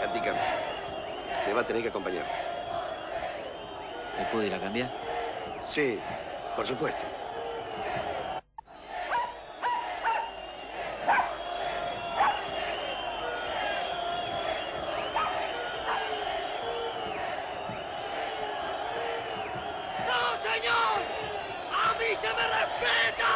Capitán, te va a tener que acompañar. ¿Me puedo ir a cambiar? Sí, por supuesto. ¡No, señor! ¡A mí se me respeta!